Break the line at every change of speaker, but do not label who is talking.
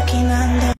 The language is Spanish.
máquina.